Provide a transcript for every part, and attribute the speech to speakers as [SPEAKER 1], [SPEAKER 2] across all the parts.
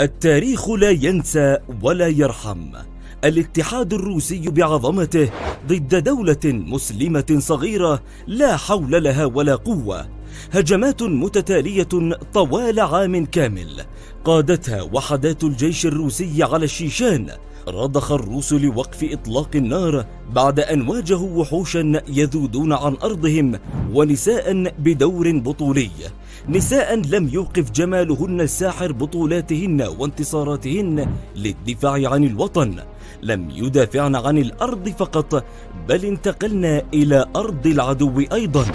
[SPEAKER 1] التاريخ لا ينسى ولا يرحم. الاتحاد الروسي بعظمته ضد دولة مسلمة صغيرة لا حول لها ولا قوة. هجمات متتالية طوال عام كامل قادتها وحدات الجيش الروسي على الشيشان رضخ الروس لوقف إطلاق النار بعد أن واجهوا وحوشا يذودون عن أرضهم ونساء بدور بطولي. نساء لم يوقف جمالهن الساحر بطولاتهن وانتصاراتهن للدفاع عن الوطن. لم يدافعن عن الأرض فقط بل انتقلنا إلى أرض العدو أيضا.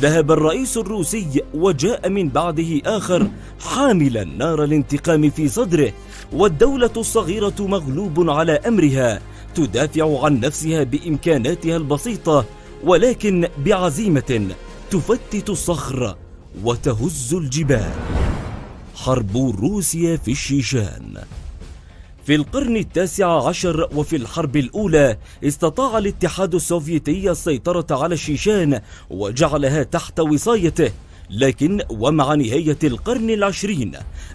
[SPEAKER 1] ذهب الرئيس الروسي وجاء من بعده آخر حاملا نار الانتقام في صدره والدولة الصغيرة مغلوب على أمرها تدافع عن نفسها بإمكاناتها البسيطة ولكن بعزيمة تفتت الصخر وتهز الجبال. حرب روسيا في الشيشان. في القرن التاسع عشر وفي الحرب الأولى استطاع الاتحاد السوفيتي السيطرة على الشيشان وجعلها تحت وصايته. لكن ومع نهاية القرن العشرين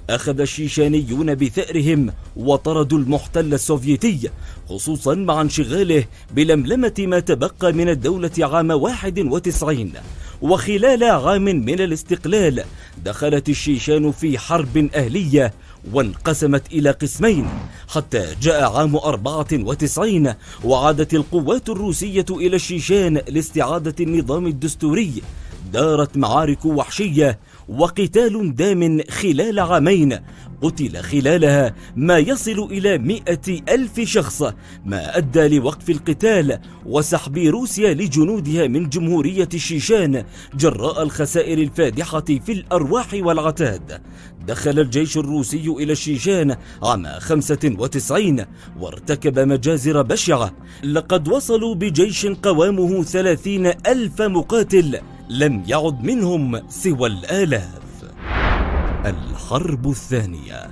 [SPEAKER 1] أخذ الشيشانيون بثأرهم وطردوا المحتل السوفيتي خصوصا مع انشغاله بلملمة ما تبقى من الدولة عام 91 وخلال عام من الاستقلال دخلت الشيشان في حرب أهلية وانقسمت إلى قسمين حتى جاء عام 94 وعادت القوات الروسية إلى الشيشان لاستعادة النظام الدستوري. دارت معارك وحشية وقتال دام خلال عامين. قتل خلالها ما يصل إلى مئة ألف شخص ما أدى لوقف القتال وسحب روسيا لجنودها من جمهورية الشيشان جراء الخسائر الفادحة في الأرواح والعتاد. دخل الجيش الروسي إلى الشيشان عام 95 وارتكب مجازر بشعة. لقد وصلوا بجيش قوامه ثلاثين ألف مقاتل. لم يعد منهم سوى الآلاف. الحرب الثانية.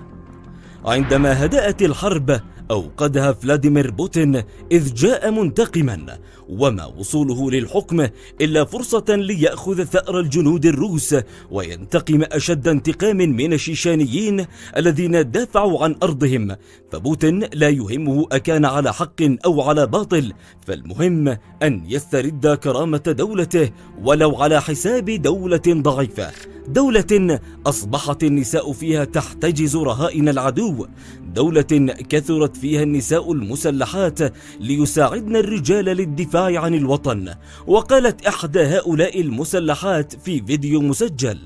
[SPEAKER 1] عندما هدأت الحرب أوقدها فلاديمير بوتين إذ جاء منتقما وما وصوله للحكم إلا فرصة ليأخذ ثأر الجنود الروس وينتقم أشد انتقام من الشيشانيين الذين دافعوا عن أرضهم. فبوتين لا يهمه أكان على حق أو على باطل فالمهم أن يسترد كرامة دولته ولو على حساب دولة ضعيفة. دولة أصبحت النساء فيها تحتجز رهائن العدو. دولة كثرت فيها النساء المسلحات ليساعدن الرجال للدفاع عن الوطن. وقالت إحدى هؤلاء المسلحات في فيديو مسجل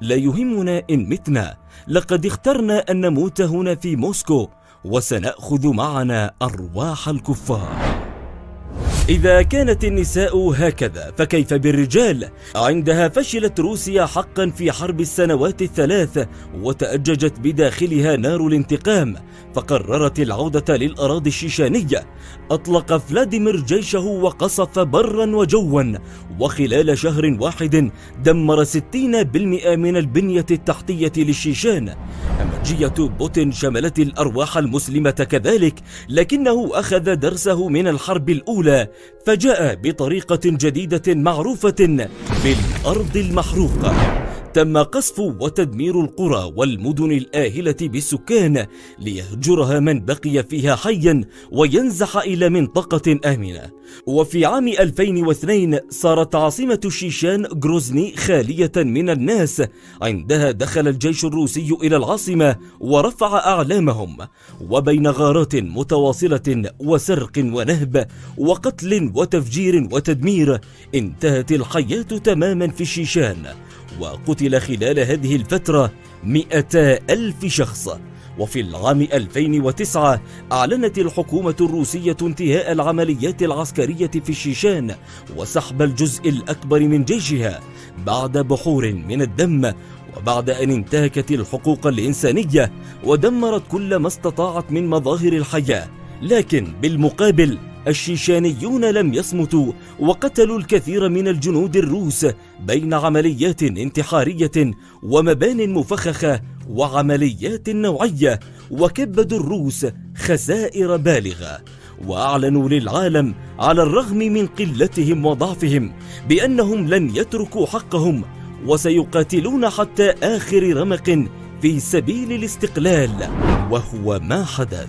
[SPEAKER 1] لا يهمنا إن متنا. لقد اخترنا أن نموت هنا في موسكو وسنأخذ معنا أرواح الكفار. إذا كانت النساء هكذا فكيف بالرجال؟ عندها فشلت روسيا حقا في حرب السنوات الثلاث وتأججت بداخلها نار الانتقام فقررت العودة للأراضي الشيشانية أطلق فلاديمير جيشه وقصف برا وجوا وخلال شهر واحد دمر 60% من البنية التحتية للشيشان همجية بوتين شملت الأرواح المسلمة كذلك لكنه أخذ درسه من الحرب الأولى فجاء بطريقة جديدة معروفة بالأرض المحروقة. تم قصف وتدمير القرى والمدن الآهلة بالسكان ليهجرها من بقي فيها حيا وينزح إلى منطقة آمنة. وفي عام 2002 صارت عاصمة الشيشان جروزني خالية من الناس. عندها دخل الجيش الروسي إلى العاصمة ورفع أعلامهم. وبين غارات متواصلة وسرق ونهب وقتل وتفجير وتدمير انتهت الحياة تماما في الشيشان. وقتل خلال هذه الفترة مئتا ألف شخص. وفي العام 2009 أعلنت الحكومة الروسية انتهاء العمليات العسكرية في الشيشان وسحب الجزء الأكبر من جيشها بعد بحور من الدم وبعد أن انتهكت الحقوق الإنسانية ودمرت كل ما استطاعت من مظاهر الحياة. لكن بالمقابل الشيشانيون لم يصمتوا وقتلوا الكثير من الجنود الروس بين عمليات انتحارية ومبان مفخخة وعمليات نوعية وكبدوا الروس خسائر بالغة وأعلنوا للعالم على الرغم من قلتهم وضعفهم بأنهم لن يتركوا حقهم وسيقاتلون حتى آخر رمق في سبيل الاستقلال وهو ما حدث.